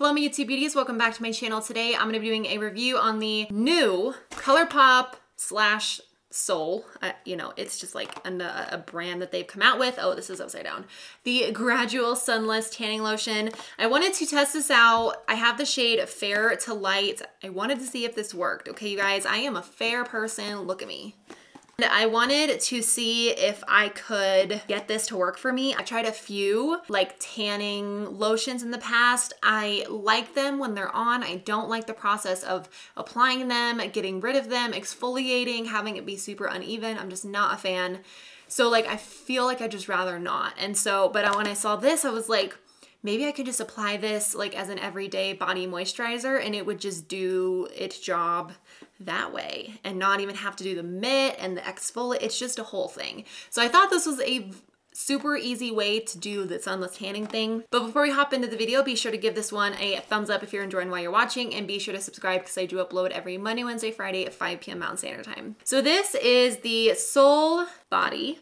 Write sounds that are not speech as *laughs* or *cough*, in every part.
Hello my YouTube beauties, welcome back to my channel. Today I'm to be doing a review on the new ColourPop slash Sol. Uh, you know, it's just like a, a, brand that they've come out with. Oh, this is upside down. The Gradual Sunless Tanning Lotion. I wanted to test this out. I have the shade Fair to Light. I wanted to see if this worked. Okay, you guys, I am a fair person. Look at me. I wanted to see if I could get this to work for me. I tried a few like tanning lotions in the past. I like them when they're on. I don't like the process of applying them, getting rid of them, exfoliating, having it be super uneven. I'm just not a fan. So like I feel like I just rather not. And so, but when I saw this, I was like, maybe I could just apply this like as an everyday body moisturizer and it would just do its job that way and not even have to do the mitt and the exfoliate. It's just a whole thing. So I thought this was a super easy way to do the sunless tanning thing. But before we hop into the video, be sure to give this one a thumbs up if you're enjoying while you're watching and be sure to subscribe because I do upload every Monday, Wednesday, Friday at 5 p.m. Mountain Standard Time. So this is the Sol Body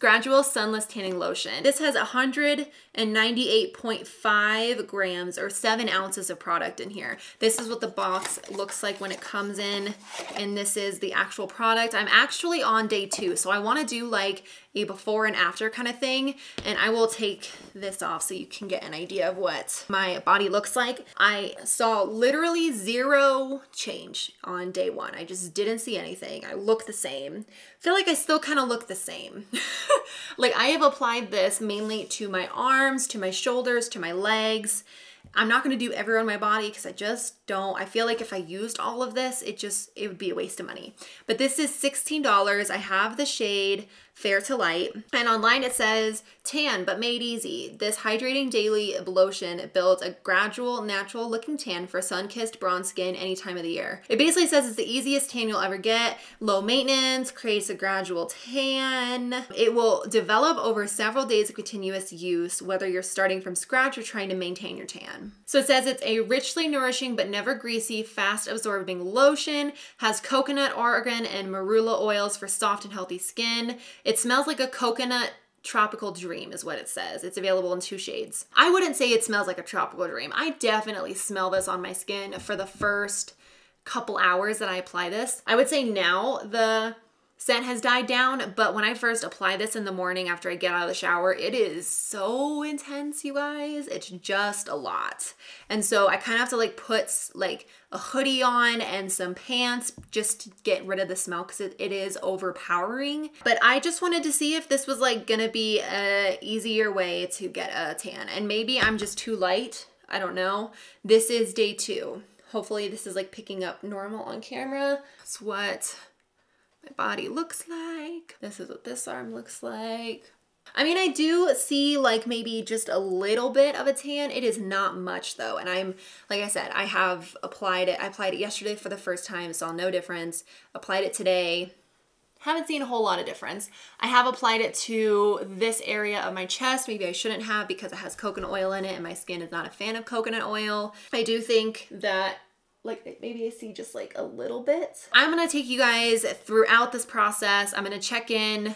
Gradual Sunless Tanning Lotion. This has 198.5 grams or seven ounces of product in here. This is what the box looks like when it comes in and this is the actual product. I'm actually on day two, so I wanna do like a before and after kind of thing. And I will take this off so you can get an idea of what my body looks like. I saw literally zero change on day one. I just didn't see anything. I look the same. Feel like I still kind of look the same. *laughs* like I have applied this mainly to my arms, to my shoulders, to my legs. I'm not going to do everywhere on my body because I just don't. I feel like if I used all of this, it just, it would be a waste of money. But this is $16. I have the shade Fair to Light. And online it says tan, but made easy. This hydrating daily lotion builds a gradual, natural looking tan for sun-kissed bronze skin any time of the year. It basically says it's the easiest tan you'll ever get, low maintenance, creates a gradual tan. It will develop over several days of continuous use, whether you're starting from scratch or trying to maintain your tan. So it says it's a richly nourishing but never greasy, fast absorbing lotion, has coconut, argan, and marula oils for soft and healthy skin. It smells like a coconut tropical dream is what it says. It's available in two shades. I wouldn't say it smells like a tropical dream. I definitely smell this on my skin for the first couple hours that I apply this. I would say now the scent has died down, but when I first apply this in the morning after I get out of the shower, it is so intense, you guys. It's just a lot. And so I kind of have to like put like a hoodie on and some pants just to get rid of the smell because it, it is overpowering. But I just wanted to see if this was like gonna be a easier way to get a tan. And maybe I'm just too light. I don't know. This is day two. Hopefully this is like picking up normal on camera. That's what my body looks like. This is what this arm looks like. I mean, I do see like maybe just a little bit of a tan. It is not much though. And I'm, like I said, I have applied it. I applied it yesterday for the first time, saw no difference. Applied it today, haven't seen a whole lot of difference. I have applied it to this area of my chest. Maybe I shouldn't have because it has coconut oil in it and my skin is not a fan of coconut oil. I do think that like maybe I see just like a little bit. I'm gonna take you guys throughout this process. I'm gonna check in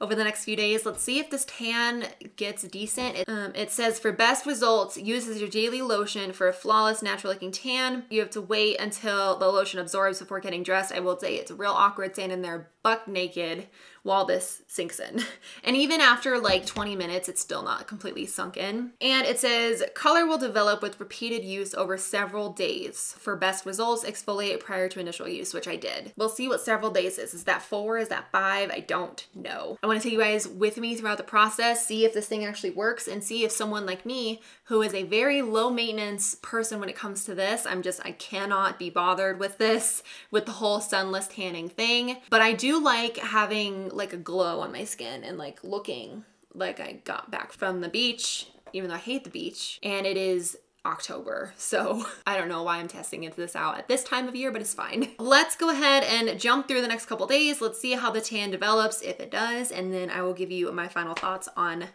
over the next few days. Let's see if this tan gets decent. It, um, it says for best results, use as your daily lotion for a flawless, natural looking tan. You have to wait until the lotion absorbs before getting dressed. I will say it's real awkward standing there buck naked while this sinks in. *laughs* And even after like 20 minutes, it's still not completely sunk in. And it says color will develop with repeated use over several days. For best results, exfoliate prior to initial use, which I did. We'll see what several days is. Is that four? Is that five? I don't know. I wanna take you guys with me throughout the process, see if this thing actually works and see if someone like me, who is a very low maintenance person when it comes to this, I'm just, I cannot be bothered with this, with the whole sunless tanning thing. But I do like having like a glow on my skin and like looking like I got back from the beach, even though I hate the beach. And it is October. *laughs* So I don't know why I'm testing into this out at this time of year, but it's fine. *laughs* Let's go ahead and jump through the next couple days. Let's see how the tan develops, if it does, and then I will give you my final thoughts on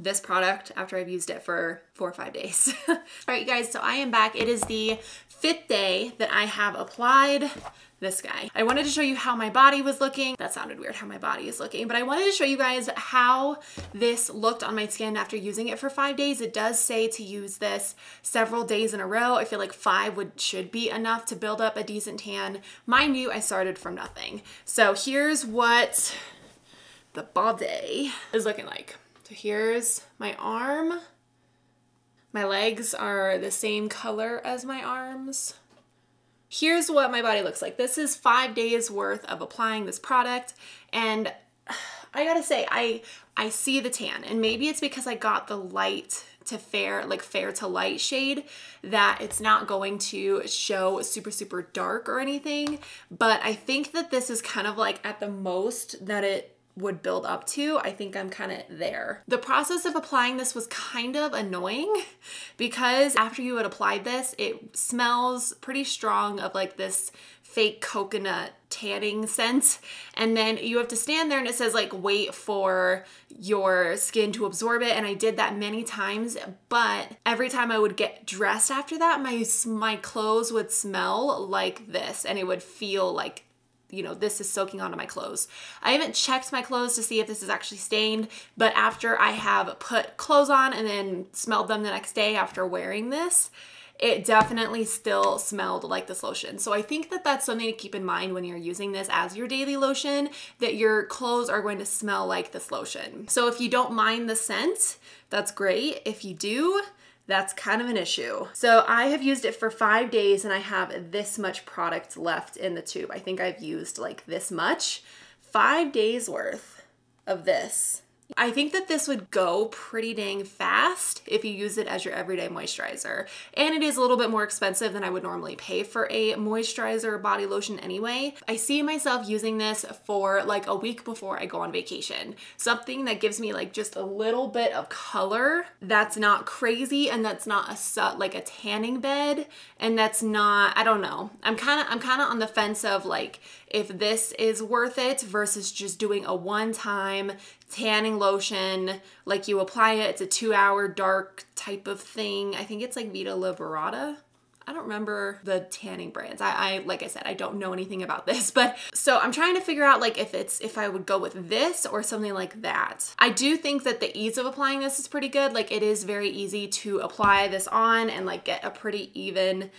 this product after I've used it for four or five days. *laughs* All right, you guys, so I am back. It is the fifth day that I have applied this guy. I wanted to show you how my body was looking. That sounded weird how my body is looking, but I wanted to show you guys how this looked on my skin after using it for five days. It does say to use this several days in a row. I feel like five would should be enough to build up a decent tan. Mind you, I started from nothing. So here's what the body is looking like. So here's my arm. My legs are the same color as my arms. Here's what my body looks like. This is five days worth of applying this product and *sighs* I gotta say, I I see the tan and maybe it's because I got the light to fair, like fair to light shade that it's not going to show super, super dark or anything. But I think that this is kind of like at the most that it would build up to, I think I'm kind of there. The process of applying this was kind of annoying *laughs* because after you had applied this, it smells pretty strong of like this fake coconut tanning scent and then you have to stand there and it says like wait for your skin to absorb it and I did that many times but every time I would get dressed after that my my clothes would smell like this and it would feel like you know, this is soaking onto my clothes. I haven't checked my clothes to see if this is actually stained, but after I have put clothes on and then smelled them the next day after wearing this, it definitely still smelled like this lotion. So I think that that's something to keep in mind when you're using this as your daily lotion, that your clothes are going to smell like this lotion. So if you don't mind the scent, that's great. If you do, that's kind of an issue. So I have used it for five days and I have this much product left in the tube. I think I've used like this much. Five days worth of this. I think that this would go pretty dang fast if you use it as your everyday moisturizer. And it is a little bit more expensive than I would normally pay for a moisturizer body lotion anyway. I see myself using this for like a week before I go on vacation. Something that gives me like just a little bit of color that's not crazy and that's not a like a tanning bed and that's not I don't know. I'm kind of I'm kind of on the fence of like if this is worth it versus just doing a one time tanning lotion. Like you apply it, it's a two hour dark type of thing. I think it's like Vita Liberata. I don't remember the tanning brands. I, I, like I said, I don't know anything about this, *laughs* but so I'm trying to figure out like if it's if I would go with this or something like that. I do think that the ease of applying this is pretty good. Like it is very easy to apply this on and like get a pretty even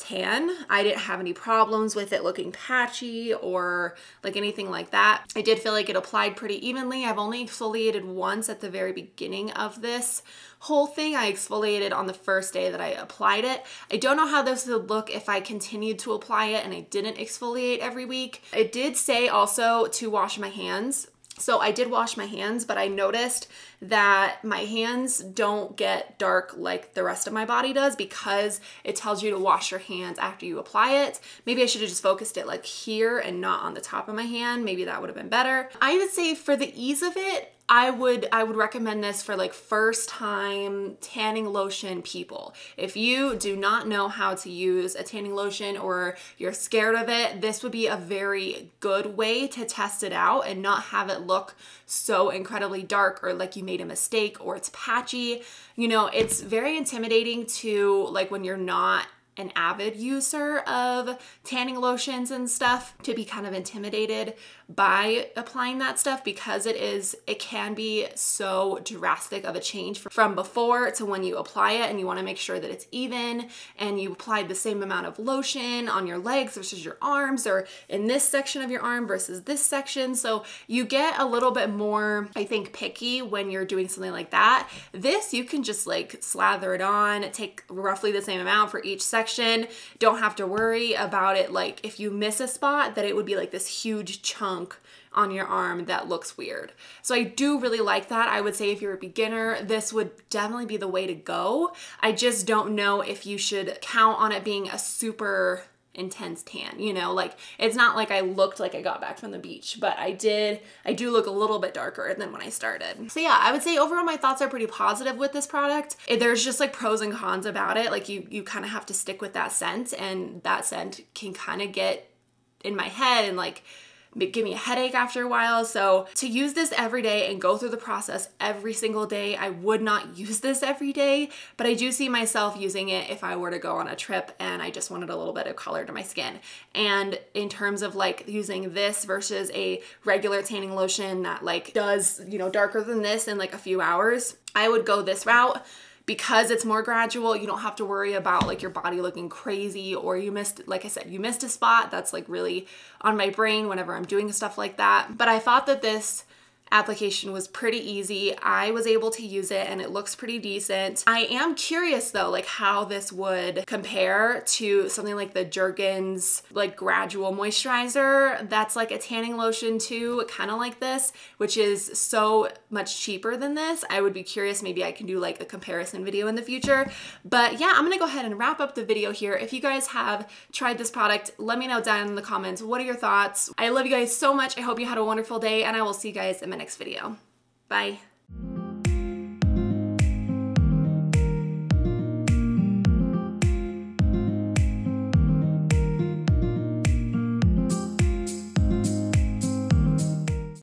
tan. I didn't have any problems with it looking patchy or like anything like that. I did feel like it applied pretty evenly. I've only exfoliated once at the very beginning of this whole thing. I exfoliated on the first day that I applied it. I don't know how this would look if I continued to apply it and I didn't exfoliate every week. It did say also to wash my hands so I did wash my hands, but I noticed that my hands don't get dark like the rest of my body does because it tells you to wash your hands after you apply it. Maybe I should have just focused it like here and not on the top of my hand. Maybe that would have been better. I would say for the ease of it, I would I would recommend this for like first time tanning lotion people. If you do not know how to use a tanning lotion or you're scared of it, this would be a very good way to test it out and not have it look so incredibly dark or like you made a mistake or it's patchy. You know, it's very intimidating to like when you're not an avid user of tanning lotions and stuff to be kind of intimidated by applying that stuff because it is it can be so drastic of a change from before to when you apply it and you want to make sure that it's even and you applied the same amount of lotion on your legs versus your arms or in this section of your arm versus this section. So you get a little bit more I think picky when you're doing something like that. This you can just like slather it on take roughly the same amount for each section don't have to worry about it like if you miss a spot that it would be like this huge chunk chunk on your arm that looks weird. So I do really like that. I would say if you're a beginner, this would definitely be the way to go. I just don't know if you should count on it being a super intense tan you know? Like it's not like i looked like i got back from the beach but i did i do look a little bit darker than when i started. So yeah i would say overall my thoughts are pretty positive with this product. There's just like pros and cons about it. Like you you kind of have to stick with that scent and that scent can kind of get in my head and like give me a headache after a while. So to use this every day and go through the process every single day, I would not *laughs* use this every day, but I do see myself using it if I were to go on a trip and I just wanted a little bit of color to my skin. And in terms of like using this versus a regular tanning lotion that like does, you know, darker than this in like a few hours, I would go this route because it's more gradual, you don't have to worry about like your body looking crazy or you missed, like I said, you missed a spot. That's like really on my brain whenever I'm doing stuff like that. But I thought that this application was pretty easy. I was able to use it and it looks pretty decent. I am curious though, like how this would compare to something like the Jergens like gradual moisturizer. That's like a tanning lotion too, kind of like this, which is so much cheaper than this. I would be curious, maybe I can do like a comparison video in the future. But yeah, I'm gonna go ahead and wrap up the video here. If you guys have tried this product, let me know down in the comments. What are your thoughts? I love you guys so much. I hope you had a wonderful day and I will see you guys in my next video. Bye.